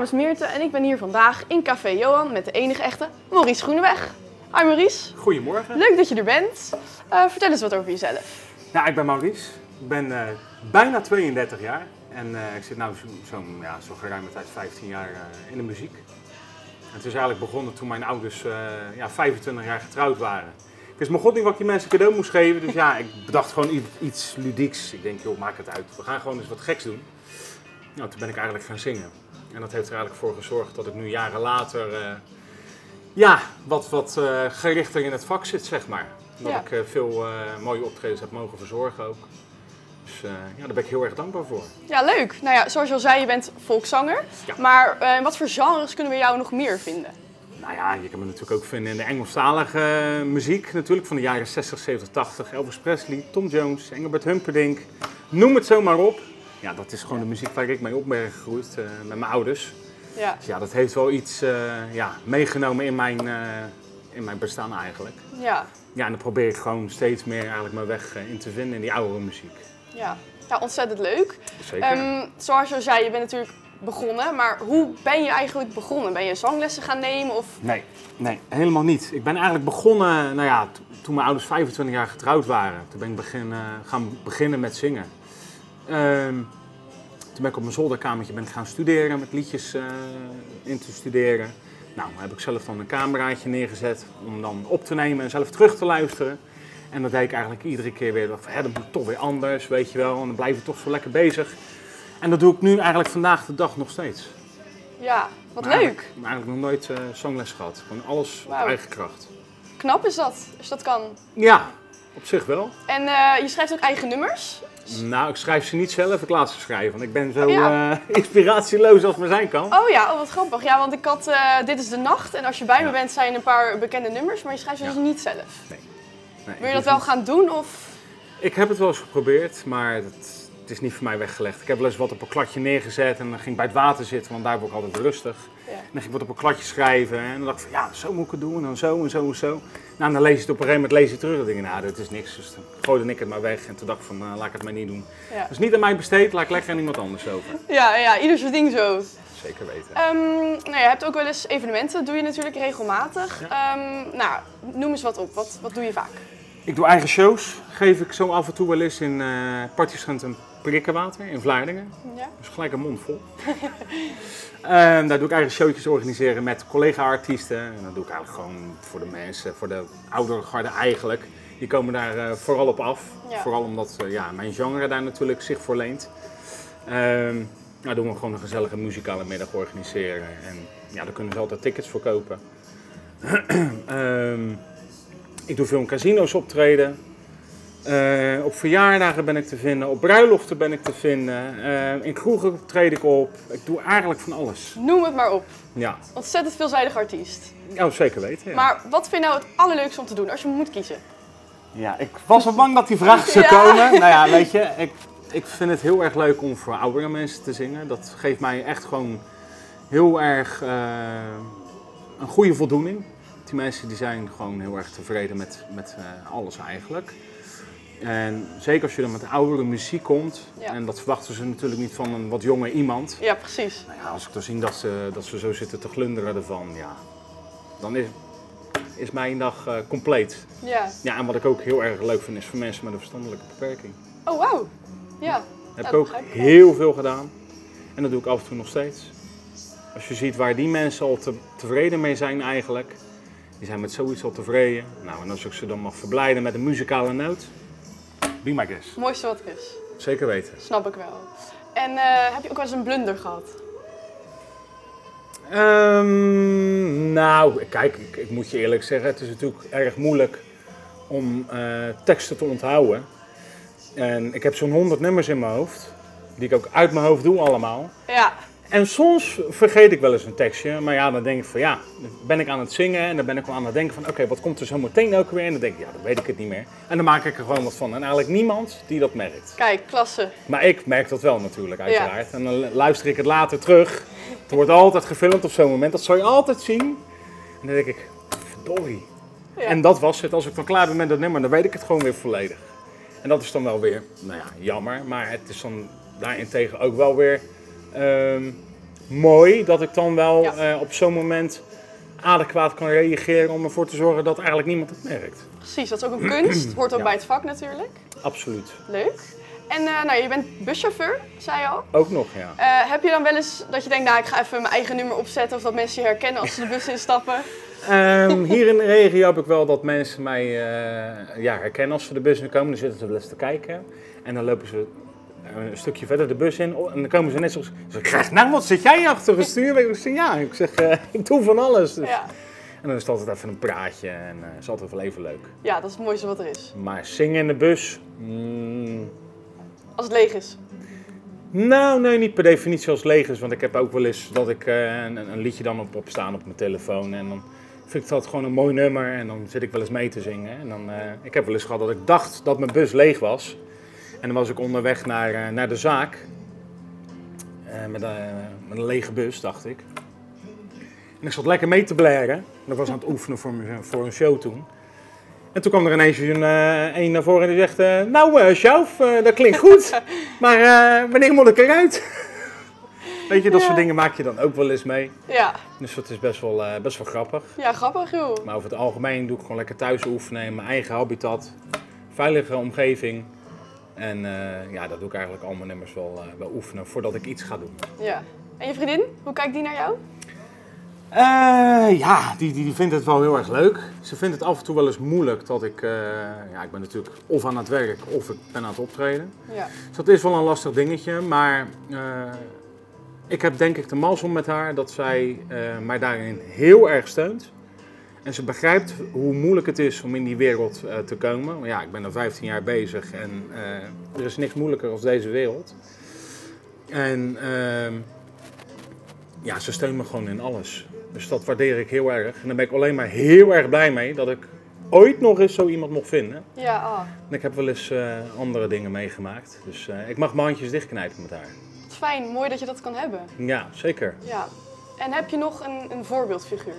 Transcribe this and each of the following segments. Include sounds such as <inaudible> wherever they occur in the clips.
naam is Meerte en ik ben hier vandaag in Café Johan met de enige echte Maurice Groeneweg. Hi Maurice, Goedemorgen. leuk dat je er bent. Eh, vertel eens wat over jezelf. Ja, ik ben Maurice. Ik ben eh, bijna 32 jaar. En eh, ik zit nu zo'n zo, ja, zo geruime tijd 15 jaar in de muziek. En het is eigenlijk begonnen toen mijn ouders ja, 25 jaar getrouwd waren. Ik wist mijn god niet wat ik die mensen cadeau moest geven. Dus ja, ik bedacht gewoon iets ludieks. Ik denk, joh, maak het uit. We gaan gewoon eens wat geks doen. Nou, toen ben ik eigenlijk gaan zingen. En dat heeft er eigenlijk voor gezorgd dat ik nu jaren later eh, ja, wat, wat eh, gerichter in het vak zit, zeg maar. Dat Ja. ik eh, veel mooie optredens heb mogen verzorgen ook. Dus ja, daar ben ik heel erg dankbaar voor. Ja, leuk. Nou ja, zoals je al zei, je bent volkszanger. Ja. Maar in wat voor genres kunnen we jou nog meer vinden? Nou ja, je kan me natuurlijk ook vinden in de Engelstalige muziek natuurlijk van de jaren 60, 70, 80. Elvis Presley, Tom Jones, Engelbert Humperdinck. Noem het zo maar op. Ja, dat is gewoon de muziek waar ik mee op ben gegroeid eh, met mijn ouders. Ja, Dus ja, dat heeft wel iets eh, ja, meegenomen in mijn, eh, in mijn bestaan eigenlijk. ja, Ja, en dan probeer ik gewoon steeds meer eigenlijk mijn weg in te vinden in die oudere muziek. ja. Ja, ontzettend leuk. Zeker. Ehm, zoals je al zei, je bent natuurlijk begonnen. Maar hoe ben je eigenlijk begonnen? Ben je zanglessen gaan nemen? Of... Nee, nee, helemaal niet. Ik ben eigenlijk begonnen, nou ja, to- toen mijn ouders 25 jaar getrouwd waren. Toen ben ik begin, gaan beginnen met zingen. Ehm, toen ben ik op mijn zolderkamertje ben ik gaan studeren, met liedjes eh, in te studeren. Nou, heb ik zelf dan een cameraatje neergezet om dan op te nemen en zelf terug te luisteren. En dat deed ik eigenlijk iedere keer weer, van, hè, dat moet toch weer anders, weet je wel. En dan blijf je toch zo lekker bezig. En dat doe ik nu eigenlijk vandaag de dag nog steeds. Ja, wat Maar leuk. Eigenlijk, maar eigenlijk nog nooit eh, zangles gehad. Gewoon alles op eigen kracht. Knap is dat, als dat kan. Ja, op zich wel. En eh, je schrijft ook eigen nummers. Nou, ik schrijf ze niet zelf, ik laat ze schrijven. Want ik ben zo Oh, ja. eh, <laughs> inspiratieloos als maar zijn kan. Oh ja, oh, wat grappig. Ja, want ik had eh, Dit is de Nacht. En als je bij me bent, zijn een paar bekende nummers. Maar je schrijft ze Ja. dus niet zelf. Nee, Wil je dat wel gaan doen? Of... Ik heb het wel eens geprobeerd, maar het, het is niet voor mij weggelegd. Ik heb wel eens wat op een kladje neergezet en dan ging ik bij het water zitten, want daar word ik altijd rustig. Dan ging ik wat op een kladje schrijven en dan dacht ik van ja, zo moet ik het doen en dan zo en zo en zo. Nou, en dan lees je het op een gegeven moment lees je terug en dan denk ik, nou, dit is niks. Dus dan gooide ik het maar weg en toen dacht ik van, nou, laat ik het maar niet doen. Ja. Dus niet aan mij besteed, laat ik lekker aan iemand anders over. Ja, ja, ieder zijn ding zo. Zeker weten. Ehm, nou, je hebt ook wel eens evenementen, doe je natuurlijk regelmatig. Ehm, nou, noem eens wat op. Wat, wat doe je vaak? Ik doe eigen shows. Geef ik zo af en toe wel eens in eh Partycentrum Prikkenwater in Vlaardingen. Ja? Dus gelijk een mond vol. <laughs> Daar doe ik eigen showtjes organiseren met collega-artiesten. En dat doe ik eigenlijk gewoon voor de mensen, voor de oudere garde eigenlijk. Die komen daar eh, vooral op af. Ja. Vooral omdat eh, ja, mijn genre daar natuurlijk zich voor leent. Ehm nou, doen we gewoon een gezellige muzikale middag organiseren. En ja, daar kunnen ze altijd tickets voor kopen. <clears throat> Ehm, ik doe veel in casino's optreden. Eh, op verjaardagen ben ik te vinden, op bruiloften ben ik te vinden, eh, in kroegen treed ik op. Ik doe eigenlijk van alles. Noem het maar op. Ja, Ontzettend veelzijdig artiest. oh, zeker weten. Ja. Maar wat vind je nou het allerleukste om te doen als je moet kiezen? ja, ik was al bang dat die vraag zou <laughs> Ja. komen. Nou ja, weet je, ik, ik vind het heel erg leuk om voor oudere mensen te zingen. Dat geeft mij echt gewoon heel erg eh, een goede voldoening. Die mensen die zijn gewoon heel erg tevreden met, met eh, alles eigenlijk. En zeker als je dan met oudere muziek komt, Ja. en dat verwachten ze natuurlijk niet van een wat jonger iemand. Ja, precies. Nou ja, als ik dan zie dat ze, dat ze zo zitten te glunderen ervan, ja, dan is, is mijn dag eh, compleet. Ja. Ja, en wat ik ook heel erg leuk vind is voor mensen met een verstandelijke beperking. Oh, wauw. Ja. Heb ik ook wel. heel veel gedaan. En dat doe ik af en toe nog steeds. Als je ziet waar die mensen al te- tevreden mee zijn eigenlijk. Die zijn met zoiets al tevreden. Nou, en als ik ze dan mag verblijden met een muzikale noot. Be my guest. Het mooiste wat er is. Zeker weten. Snap ik wel. En eh, heb je ook wel eens een blunder gehad? Ehm, nou, kijk, ik, ik moet je eerlijk zeggen, het is natuurlijk erg moeilijk om eh, teksten te onthouden. En ik heb zo'n 100 nummers in mijn hoofd, die ik ook uit mijn hoofd doe allemaal. Ja. En soms vergeet ik wel eens een tekstje, maar ja, dan denk ik van ja, dan ben ik aan het zingen en dan ben ik wel aan het denken van oké, wat komt er zo meteen ook weer? En dan denk ik, ja, dan weet ik het niet meer. En dan maak ik er gewoon wat van. En eigenlijk niemand die dat merkt. Kijk, klasse. Maar ik merk dat wel natuurlijk, uiteraard. En dan luister ik het later terug. Het wordt altijd gefilmd op zo'n moment, dat zal je altijd zien. En dan denk ik, verdorie. Ja. En dat was het. Als ik dan klaar ben met dat nummer, dan weet ik het gewoon weer volledig. En dat is dan wel weer, nou ja, jammer. Maar het is dan daarentegen ook wel weer ehm, mooi dat ik dan wel Ja. eh, op zo'n moment adequaat kan reageren om ervoor te zorgen dat eigenlijk niemand het merkt. Precies, dat is ook een kunst. <clears throat> Hoort ook Ja. bij het vak natuurlijk. Absoluut. Leuk. En eh, nou, je bent buschauffeur, zei je al. Ook nog, ja. Eh, heb je dan wel eens dat je denkt, nou, ik ga even mijn eigen nummer opzetten of dat mensen je herkennen als ze de bus <laughs> instappen? Ehm, <laughs> hier in de regio heb ik wel dat mensen mij ja, herkennen als ze de bus in komen. Dan zitten ze wel eens te kijken. En dan lopen ze een stukje verder de bus in. En dan komen ze net zo. Ze zeggen, nou wat zit jij achter het stuur? Ik zeg, ja, ik zeg, eh, <laughs> ik doe van alles. Dus- Ja. En dan is het altijd even een praatje en eh is altijd wel even leuk. ja, dat is het mooiste wat er is. Maar zingen in de bus? mm, Als het leeg is. nou, nee, niet per definitie als leeg is. Want ik heb ook wel eens dat ik eh, een, een liedje dan op, op staan op mijn telefoon. En dan vind ik dat gewoon een mooi nummer. En dan zit ik wel eens mee te zingen. En dan, ik heb wel eens gehad dat ik dacht dat mijn bus leeg was. En dan was ik onderweg naar, eh, naar de zaak. Eh, met, een, met een lege bus, dacht ik. En ik zat lekker mee te blaren. Ik was aan het oefenen voor, mijn- voor een show toen. En toen kwam er ineens een, eh, een naar voren en die zegt... eh, nou, eh Sjouf, eh, dat klinkt goed. <laughs> maar eh, wanneer moet ik eruit? <laughs> Weet je, dat Ja. soort dingen maak je dan ook wel eens mee. Ja, Dus dat is best wel, eh, best wel grappig. ja grappig joh. Maar over het algemeen doe ik gewoon lekker thuis oefenen in mijn eigen habitat. Veilige omgeving. En eh, ja, dat doe ik eigenlijk al mijn nummers wel, eh, wel oefenen voordat ik iets ga doen. Ja. En je vriendin, hoe kijkt die naar jou? Eh, ja, die, die, die vindt het wel heel erg leuk. Ze vindt het af en toe wel eens moeilijk dat ik... eh, ja, ik ben natuurlijk of aan het werk of ik ben aan het optreden. Ja. Dus dat is wel een lastig dingetje. Maar eh, ik heb denk ik de mazzel met haar dat zij eh, mij daarin heel erg steunt. En ze begrijpt hoe moeilijk het is om in die wereld eh, te komen. Ja, ik ben er 15 jaar bezig en eh, er is niks moeilijker als deze wereld. En ehm, ja, ze steunt me gewoon in alles. Dus dat waardeer ik heel erg. En daar ben ik alleen maar heel erg blij mee dat ik ooit nog eens zo iemand mocht vinden. Ja, ah. En ik heb wel eens eh, andere dingen meegemaakt. Dus ik mag mijn handjes dichtknijpen met haar. Fijn, mooi dat je dat kan hebben. Ja, zeker. Ja. En heb je nog een, een voorbeeldfiguur?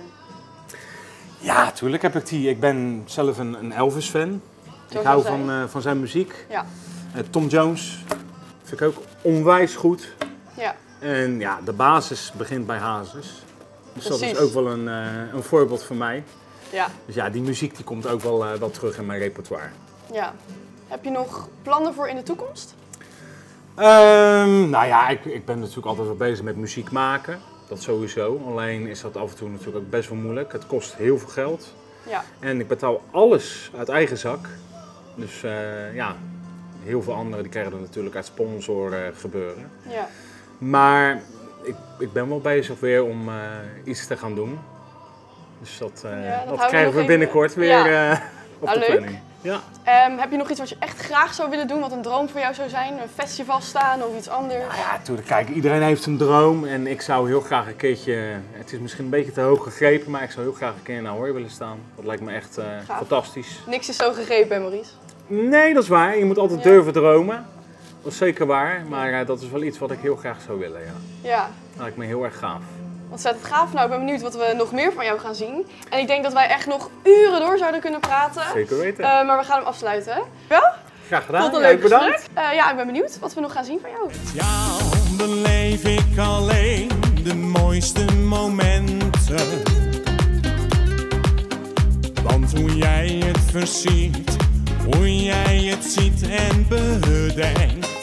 Ja, tuurlijk heb ik die. Ik ben zelf een, een Elvis-fan. Ik hou van, eh, van zijn muziek. Ja. Eh, Tom Jones vind ik ook onwijs goed. Ja. En ja, de basis begint bij Hazes. Dus dat is ook wel een, eh, een voorbeeld voor mij. Ja. Dus ja, die muziek die komt ook wel, wel terug in mijn repertoire. Ja. Heb je nog plannen voor in de toekomst? Ehm, nou ja, ik, ik ben natuurlijk altijd wel bezig met muziek maken. Dat sowieso. Alleen is dat af en toe natuurlijk ook best wel moeilijk. Het kost heel veel geld. Ja. En ik betaal alles uit eigen zak. Dus eh, ja, heel veel anderen die krijgen er natuurlijk uit sponsor eh, gebeuren. Ja. Maar ik, ik ben wel bezig weer om eh, iets te gaan doen. Dus dat, Ja, dat dat krijgen we binnenkort weer <laughs> op Ah, de planning. Ja. Ehm, heb je nog iets wat je echt graag zou willen doen, wat een droom voor jou zou zijn? Een festival staan of iets anders? Nou ja, natuurlijk. Kijk, iedereen heeft een droom. En ik zou heel graag een keertje. Het is misschien een beetje te hoog gegrepen, maar ik zou heel graag een keer in Ahoy willen staan. Dat lijkt me echt eh, fantastisch. Niks is zo gegrepen, hè, Maurice? Nee, dat is waar. Je moet altijd Ja. durven dromen. Dat is zeker waar. Maar eh, dat is wel iets wat ik heel graag zou willen. Ja. Ja. Dat lijkt me heel erg gaaf. Ontzettend gaaf. Nou, ik ben benieuwd wat we nog meer van jou gaan zien. En ik denk dat wij echt nog uren door zouden kunnen praten. Zeker weten. Eh, maar we gaan hem afsluiten. Wel? graag gedaan. Tot een leuk bedankt. Eh, ja, ik ben benieuwd wat we nog gaan zien van jou. jou beleef ik alleen de mooiste momenten. Want hoe jij het versiert, hoe jij het ziet en bedenkt.